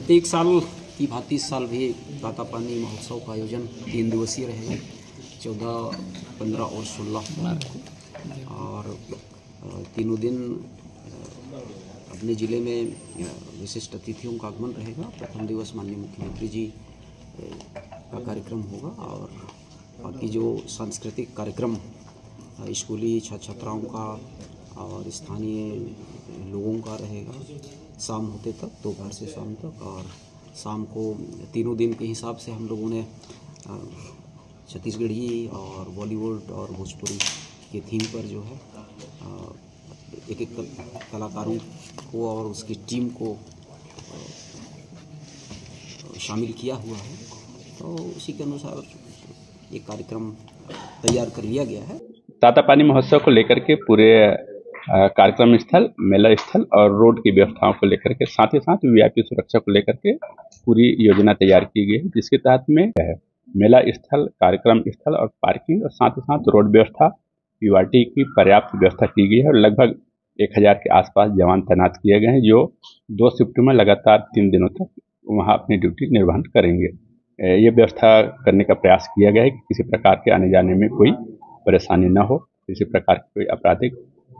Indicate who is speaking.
Speaker 1: प्रत्येक साल की भांति इस साल भी दाता पानी महोत्सव का आयोजन तीन दिवसीय रहेगा, चौदह, पंद्रह और सोलह। और तीनों दिन अपने ज़िले में विशिष्ट अतिथियों का आगमन रहेगा। प्रथम दिवस माननीय मुख्यमंत्री जी का कार्यक्रम होगा और बाकी जो सांस्कृतिक कार्यक्रम स्कूली छात्र छात्राओं का और स्थानीय लोगों का रहेगा। शाम होते तक, दोपहर से शाम तक और शाम को तीनों दिन के हिसाब से हम लोगों ने छत्तीसगढ़ी और बॉलीवुड और भोजपुरी के थीम पर जो है एक एक कलाकारों को और उसकी टीम को शामिल किया हुआ है। तो उसी के अनुसार ये कार्यक्रम तैयार कर लिया गया है।
Speaker 2: तातापानी महोत्सव को लेकर के पूरे कार्यक्रम स्थल, मेला स्थल और रोड की व्यवस्थाओं को लेकर के साथ ही साथ वीआईपी सुरक्षा को लेकर के पूरी योजना तैयार की गई है, जिसके तहत में मेला स्थल, कार्यक्रम स्थल और पार्किंग और साथ ही साथ रोड व्यवस्था पीआरटी की पर्याप्त व्यवस्था की गई है और लगभग एक हज़ार के आसपास जवान तैनात किए गए हैं, जो दो शिफ्ट में लगातार तीन दिनों तक वहाँ अपनी ड्यूटी निर्वहन करेंगे। ये व्यवस्था करने का प्रयास किया गया है कि किसी प्रकार के आने जाने में कोई परेशानी न हो, किसी प्रकार की कोई आपराधिक